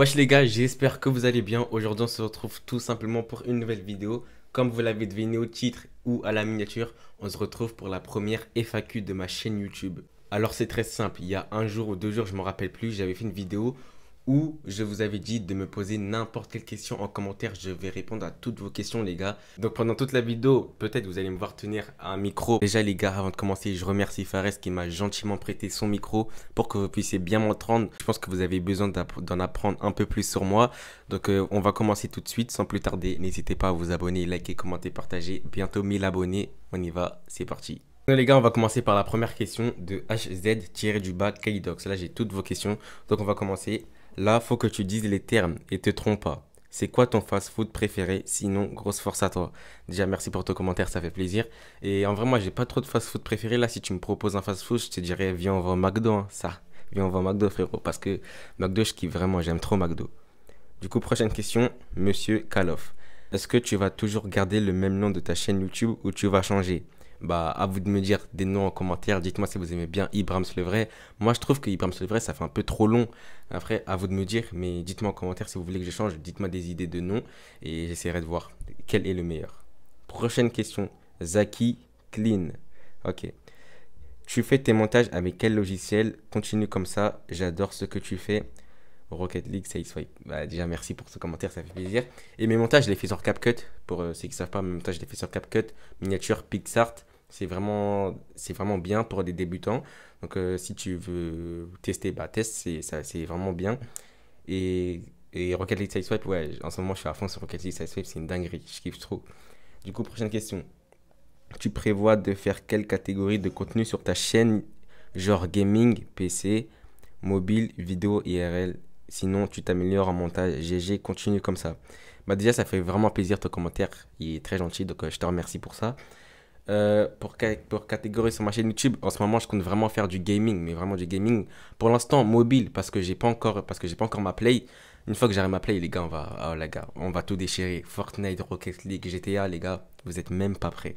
Wesh les gars, j'espère que vous allez bien. Aujourd'hui on se retrouve tout simplement pour une nouvelle vidéo. Comme vous l'avez deviné au titre ou à la miniature, on se retrouve pour la première FAQ de ma chaîne YouTube. Alors c'est très simple, il y a un jour ou deux jours, je me rappelle plus, j'avais fait une vidéo où je vous avais dit de me poser n'importe quelle question en commentaire. Je vais répondre à toutes vos questions, les gars. Donc pendant toute la vidéo, peut-être vous allez me voir tenir un micro. Déjà, les gars, avant de commencer, je remercie Fares qui m'a gentiment prêté son micro pour que vous puissiez bien m'entendre. Je pense que vous avez besoin d'en apprendre un peu plus sur moi. Donc euh, on va commencer tout de suite, sans plus tarder. N'hésitez pas à vous abonner, liker, commenter, partager. Bientôt 1000 abonnés. On y va, c'est parti. les gars, on va commencer par la première question de HZ-du-bas Kaidox. Là, j'ai toutes vos questions. Donc on va commencer. Là, faut que tu dises les termes et te trompe pas. C'est quoi ton fast-food préféré? Sinon, grosse force à toi. Déjà, merci pour ton commentaire, ça fait plaisir. Et en vrai, moi, j'ai pas trop de fast-food préféré. Là, si tu me proposes un fast-food, je te dirais, viens, on va McDo, hein, ça. Viens, on va au McDo, frérot. Parce que McDo, je kiffe vraiment, j'aime trop McDo. Du coup, prochaine question, monsieur Kaloff. Est-ce que tu vas toujours garder le même nom de ta chaîne YouTube ou tu vas changer? Bah, à vous de me dire des noms en commentaire. Dites-moi si vous aimez bien Ibrahim le vrai. Moi, je trouve que Ibrahim le vrai, ça fait un peu trop long. Après, à vous de me dire, mais dites-moi en commentaire si vous voulez que je change. Dites-moi des idées de noms et j'essaierai de voir quel est le meilleur. Prochaine question. Zaki Clean. Ok. Tu fais tes montages avec quel logiciel? Continue comme ça. J'adore ce que tu fais. Rocket League, Swipe. Bah, déjà, merci pour ce commentaire, ça fait plaisir. Et mes montages, je les fais sur CapCut. Pour euh, ceux qui ne savent pas, mes montages, je les fais sur CapCut. Miniature PixArt. C'est vraiment, c'est vraiment bien pour des débutants. Donc, euh, si tu veux tester, bah, teste, c'est vraiment bien. Et, et Rocket League Sideswipe, ouais, en ce moment, je suis à fond sur Rocket League Sideswipe, c'est une dinguerie, je kiffe trop. Du coup, prochaine question. Tu prévois de faire quelle catégorie de contenu sur ta chaîne, genre gaming, PC, mobile, vidéo, IRL Sinon, tu t'améliores en montage. GG, continue comme ça. Bah, déjà, ça fait vraiment plaisir ton commentaire. Il est très gentil, donc euh, je te remercie pour ça. Euh, pour, pour catégorie sur ma chaîne YouTube, en ce moment, je compte vraiment faire du gaming, mais vraiment du gaming. Pour l'instant, mobile, parce que j'ai pas encore, parce que j'ai pas encore ma play. Une fois que j'aurai ma play, les gars, on va, oh, on va tout déchirer. Fortnite, Rocket League, GTA, les gars, vous êtes même pas prêts.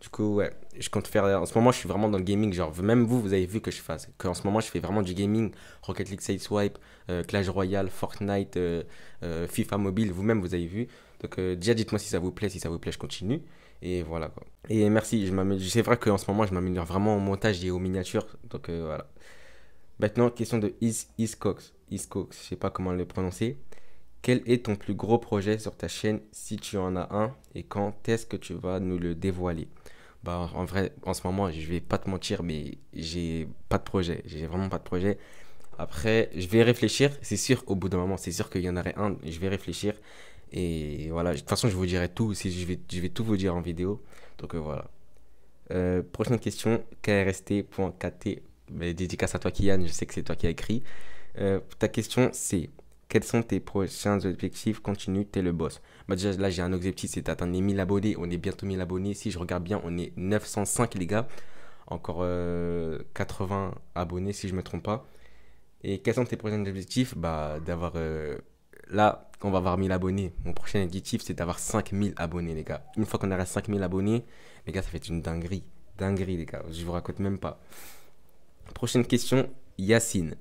Du coup, ouais, je compte faire. En ce moment, je suis vraiment dans le gaming. Genre, même vous, vous avez vu que je fasse. Qu'en ce moment, je fais vraiment du gaming. Rocket League Sideswipe, euh, Clash Royale, Fortnite, euh, FIFA Mobile. Vous-même, vous avez vu. Donc, déjà, dites-moi si ça vous plaît. Si ça vous plaît, je continue. Et voilà quoi. Et merci, c'est vrai qu'en ce moment je m'améliore vraiment au montage et aux miniatures. Donc euh, voilà. Maintenant, question de Is Iscox. Iscox, je sais pas comment le prononcer. Quel est ton plus gros projet sur ta chaîne si tu en as un et quand est-ce que tu vas nous le dévoiler? Bah en vrai, en ce moment, je vais pas te mentir, mais j'ai pas de projet. J'ai vraiment pas de projet. Après, je vais réfléchir. C'est sûr, au bout d'un moment, c'est sûr qu'il y en aurait un. Je vais réfléchir. Et voilà, de toute façon, je vous dirai tout. Je vais, je vais tout vous dire en vidéo. Donc euh, voilà. Euh, prochaine question, krst.kt. Dédicace à toi, Kian. Je sais que c'est toi qui as écrit. Euh, ta question, c'est quels sont tes prochains objectifs? Continue, t'es le boss. Bah déjà, là, j'ai un objectif, c'est d'atteindre les 1000 abonnés. On est bientôt 1000 abonnés. Si je regarde bien, on est 905, les gars. Encore 80 abonnés, si je me trompe pas. Et quels sont tes prochains objectifs? Bah, d'avoir là, on va avoir 1000 abonnés. Mon prochain objectif, c'est d'avoir 5000 abonnés, les gars. Une fois qu'on aura 5000 abonnés, les gars, ça fait une dinguerie. Dinguerie, les gars. Je vous raconte même pas. Prochaine question, Yacine.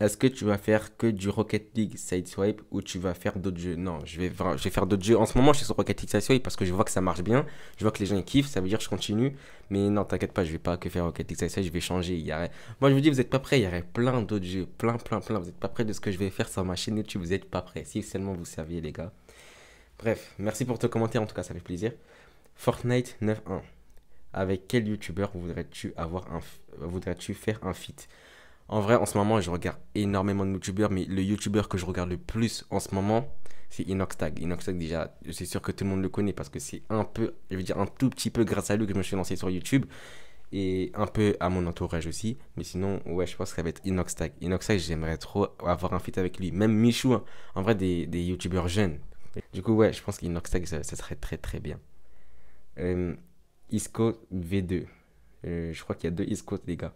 Est-ce que tu vas faire que du Rocket League Sideswipe ou tu vas faire d'autres jeux? Non, je vais, faire d'autres jeux. En ce moment, je suis sur Rocket League Sideswipe parce que je vois que ça marche bien. Je vois que les gens ils kiffent, ça veut dire que je continue. Mais non, t'inquiète pas, je vais pas que faire Rocket League Sideswipe, je vais changer. Y Moi, je vous dis, vous n'êtes pas prêts. Il y aurait plein d'autres jeux. Plein, plein, plein. Vous n'êtes pas prêts de ce que je vais faire sur ma chaîne YouTube. Vous n'êtes pas prêts. Si seulement vous saviez, les gars. Bref, merci pour ton commentaire. En tout cas, ça fait plaisir. Fortnite 9.1. Avec quel youtubeur voudrais-tu avoir un voudrais-tu faire un feat? En vrai, en ce moment, je regarde énormément de youtubeurs, mais le youtubeur que je regarde le plus en ce moment, c'est Inoxtag. Inoxtag, déjà, suis sûr que tout le monde le connaît parce que c'est un peu, je veux dire, un tout petit peu grâce à lui que je me suis lancé sur YouTube et un peu à mon entourage aussi. Mais sinon, ouais, je pense que ça va être Inoxtag. Inoxtag, j'aimerais trop avoir un feat avec lui. Même Michou, hein. en vrai, des, des youtubeurs jeunes. Du coup, ouais, je pense qu'Inoxtag, ça, ça, serait très très bien. Euh, Isco V2. Euh, je crois qu'il y a deux Isco, les gars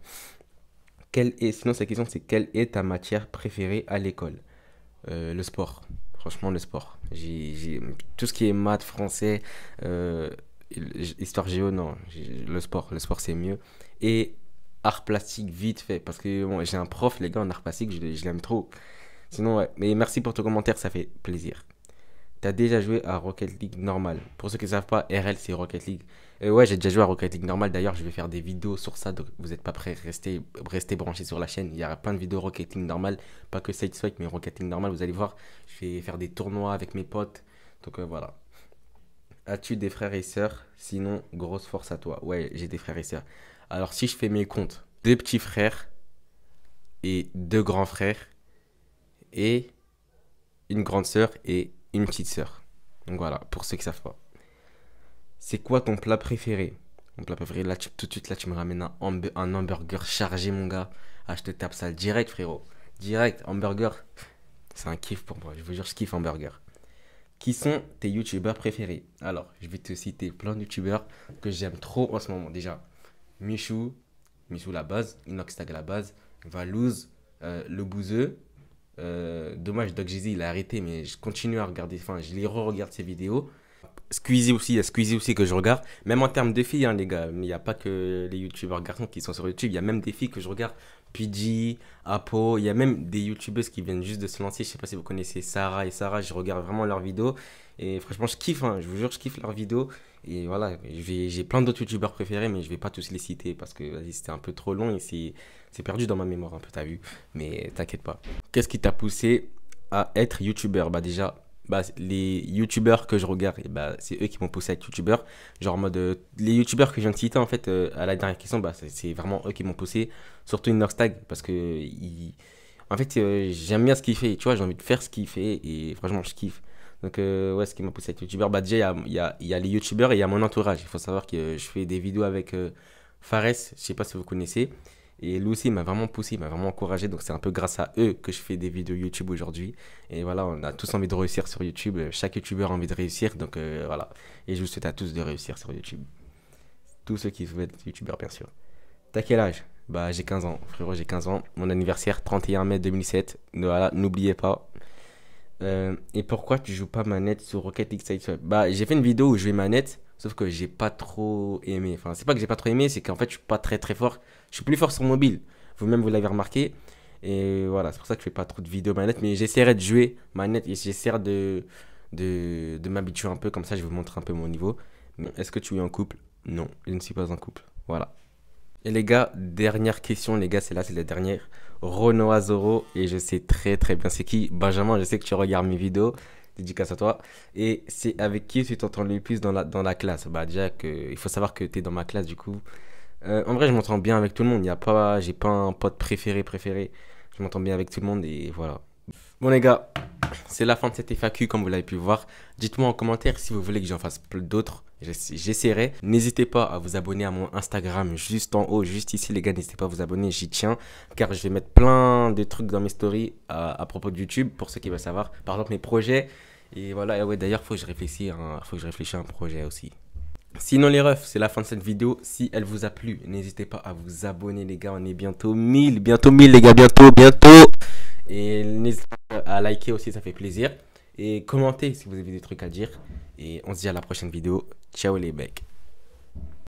est, sinon, sa question, c'est quelle est ta matière préférée à l'école? Euh, Le sport. Franchement, le sport. Tout ce qui est maths, français, euh, histoire géo, non. Le sport. Le sport, c'est mieux. Et art plastique, vite fait. Parce que j'ai un prof, les gars, en art plastique, je, l'aime trop. Sinon, ouais. Mais merci pour ton commentaire, ça fait plaisir. T'as déjà joué à Rocket League normal. Pour ceux qui ne savent pas, RL c'est Rocket League. Et ouais, j'ai déjà joué à Rocket League normal. D'ailleurs, je vais faire des vidéos sur ça. Donc vous n'êtes pas prêts, restez, restez branchés sur la chaîne. Il y aura plein de vidéos Rocket League normal. Pas que Sideswipe, mais Rocket League normal. Vous allez voir, je vais faire des tournois avec mes potes. Donc euh, voilà. As-tu des frères et sœurs? Sinon, grosse force à toi. Ouais, j'ai des frères et sœurs. Alors si je fais mes comptes, deux petits frères et deux grands frères et une grande sœur et une petite sœur. Donc voilà, pour ceux qui savent pas. C'est quoi ton plat préféré? Mon plat préféré, là, tout de suite, là, tu me ramènes un, un hamburger chargé, mon gars. Ah, je te tape ça direct, frérot. Direct, hamburger. C'est un kiff pour moi. Je vous jure, je kiffe hamburger. Qui sont tes youtubeurs préférés? Alors, je vais te citer plein de youtubeurs que j'aime trop en ce moment. Déjà, Michou, Michou la base, Inoxtag la base, Valouz, euh, Le Bouzeux, euh, dommage, Doc Jeezy, il a arrêté, mais je continue à regarder. Enfin, je les re-regarde ses vidéos. Squeezie aussi, il y a Squeezie aussi que je regarde. Même en termes de filles, hein, les gars. Mais il n'y a pas que les youtubeurs garçons qui sont sur YouTube. Il y a même des filles que je regarde. PG, Apo. Il y a même des youtubeuses qui viennent juste de se lancer. Je sais pas si vous connaissez Sarah et Sarah. Je regarde vraiment leurs vidéos. Et franchement, je kiffe. Hein. je vous jure, je kiffe leurs vidéos. Et voilà, j'ai plein d'autres youtubeurs préférés, mais je vais pas tous les citer parce que c'était un peu trop long et c'est perdu dans ma mémoire un peu, t'as vu. Mais t'inquiète pas. Qu'est-ce qui t'a poussé à être youtubeur? Bah déjà, bah, les youtubeurs que je regarde, bah, c'est eux qui m'ont poussé à être youtubeur. Genre en mode, euh, les youtubeurs que je viens de citer en fait euh, à la dernière question, bah, c'est vraiment eux qui m'ont poussé. Surtout Inoxtag parce que en fait euh, j'aime bien ce qu'il fait. Tu vois, j'ai envie de faire ce qu'il fait et franchement je kiffe. Donc ouais, ce qui m'a poussé à être youtubeur, bah déjà il y a, les youtubeurs et il y a mon entourage. Il faut savoir que je fais des vidéos avec Fares, je sais pas si vous connaissez. Et lui aussi, m'a vraiment poussé, il m'a vraiment encouragé. Donc, c'est un peu grâce à eux que je fais des vidéos YouTube aujourd'hui. Et voilà, on a tous envie de réussir sur YouTube. Chaque YouTuber a envie de réussir. Donc, euh, voilà. Et je vous souhaite à tous de réussir sur YouTube. Tous ceux qui veulent être YouTubeurs, bien sûr. T'as quel âge? Bah, j'ai 15 ans. Frérot, j'ai 15 ans. Mon anniversaire, 31 mai 2007. Voilà, n'oubliez pas. Euh, et pourquoi tu joues pas manette sur Rocket League Sideswipe Bah, j'ai fait une vidéo où je vais manette. Sauf que j'ai pas trop aimé. Enfin, c'est pas que j'ai pas trop aimé, c'est qu'en fait, je suis pas très très fort. Je suis plus fort sur mobile. Vous-même, vous, l'avez remarqué. Et voilà, c'est pour ça que je fais pas trop de vidéos manette. Mais j'essaierai de jouer manette et j'essaierai de, de, de m'habituer un peu. Comme ça, je vous montre un peu mon niveau. Est-ce que tu es en couple? Non, je ne suis pas en couple. Voilà. Et les gars, dernière question, les gars, c'est là, c'est la dernière. Renault Azoro, et je sais très très bien c'est qui. Benjamin, je sais que tu regardes mes vidéos dédicace à toi. Et c'est avec qui tu t'entends le plus dans la, dans la classe? Bah déjà, que, il faut savoir que tu es dans ma classe du coup. Euh, en vrai, je m'entends bien avec tout le monde. Il a pas, j'ai pas un pote préféré préféré. Je m'entends bien avec tout le monde et voilà. Bon les gars, c'est la fin de cette FAQ comme vous l'avez pu voir. Dites-moi en commentaire si vous voulez que j'en fasse d'autres. J'essaierai. N'hésitez pas à vous abonner à mon Instagram juste en haut, juste ici les gars. N'hésitez pas à vous abonner, j'y tiens. Car je vais mettre plein de trucs dans mes stories à, propos de YouTube pour ceux qui veulent savoir. Par exemple mes projets. Et voilà, ouais, d'ailleurs, il faut que je réfléchisse, faut que je réfléchisse à un projet aussi. Sinon les refs, c'est la fin de cette vidéo. Si elle vous a plu, n'hésitez pas à vous abonner les gars. On est bientôt 1000, bientôt 1000 les gars, bientôt, bientôt. Et n'hésitez pas à liker aussi, ça fait plaisir. Et commentez si vous avez des trucs à dire. Et on se dit à la prochaine vidéo. Ciao les becs.